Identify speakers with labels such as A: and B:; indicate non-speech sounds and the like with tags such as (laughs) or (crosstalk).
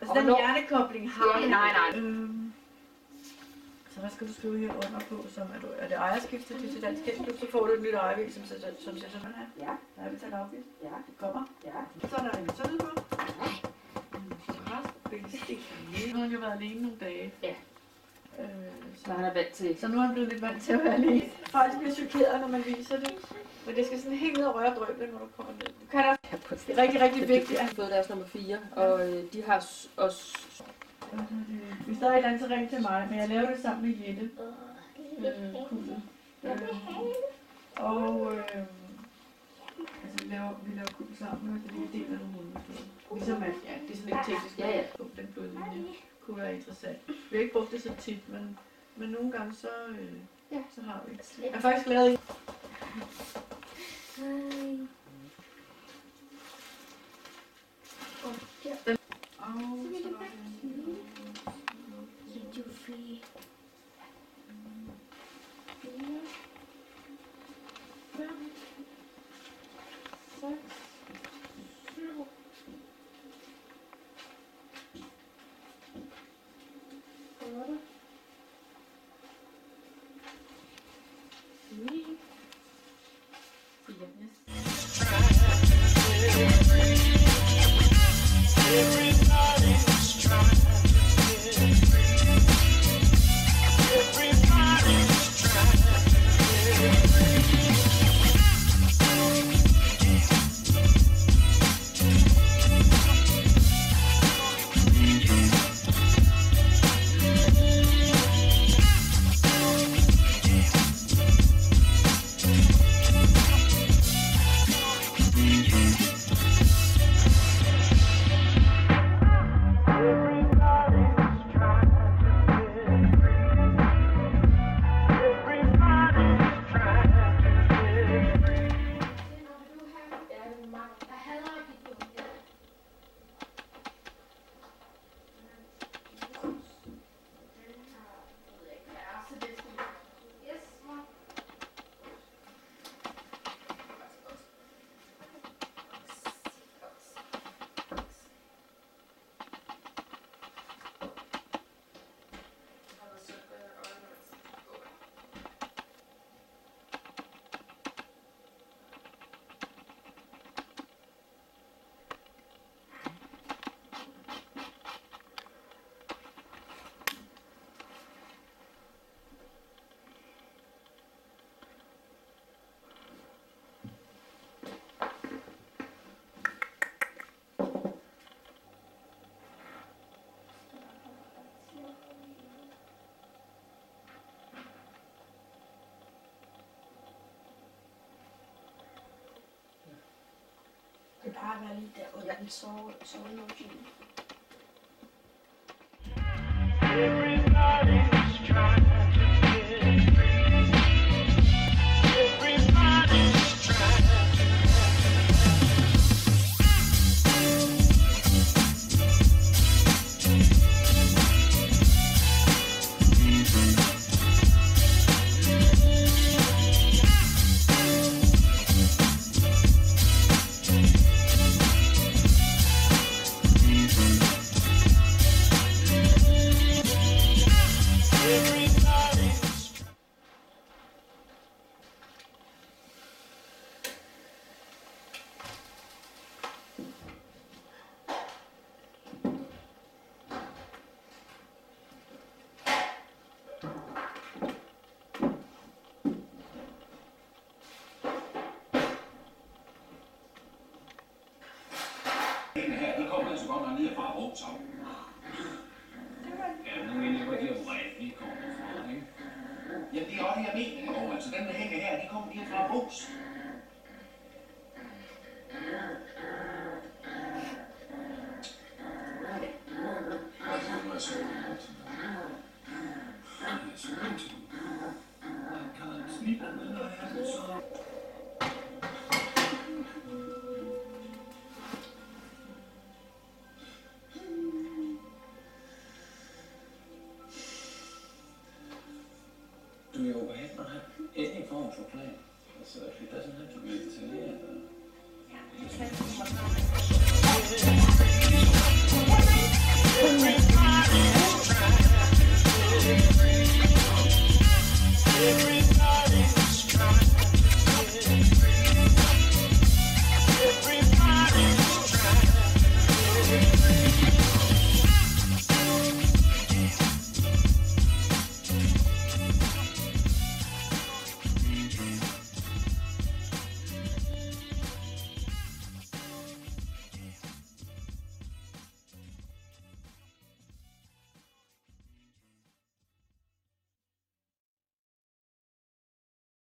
A: Altså
B: Og
A: den
B: hvornår-
A: hjernekobling har
B: Ja, nej, nej.
A: Øhm, så hvad skal du skrive her under på, som er, du, er det ejerskifte til til dansk Kenklub, så får du et nyt ejervæg, som sætter som sætter sådan her.
B: Ja,
A: Der har vi taget afgift.
B: ja,
A: Det kommer.
B: ja.
A: Så er der en sundhed på. Nu har han jo været alene nogle dage.
B: Ja.
A: Øh,
B: Så
A: så,
B: han er vant til...
A: så nu er han blevet lidt vant til at være alene. Folk bliver chokeret, når man viser det. Men det skal sådan helt ned og røre drøblen, når du kommer ned. Du kan også,
B: Ja,
A: det er rigtig, rigtig (laughs) vigtigt, at
B: har fået deres nummer 4, og øh, de har også...
A: Hvis der er et eller andet, så ring til mig. Men jeg laver det sammen med Jette. Øh. Øh, og øh, altså, vi laver, vi laver kugle sammen, fordi vi deler nogle hundested. Ligesom at, ja, det er sådan lidt teknisk.
B: Ja, ja.
A: Den blodlinje kunne være interessant. Vi har ikke brugt det så tit, men, men nogle gange så, øh,
B: Ja.
A: så har vi. Jeg har faktisk lavet en. Det
C: er bare at være lige
D: ned. Ja, nu mener jeg, hvor de her oprindeligt kommer fra, ikke? Jamen, det er også det, jeg mener, og altså dem, der hænger her, de kommer lige fra Rås. Do you to not any form for playing. So it doesn't have to be
C: this year.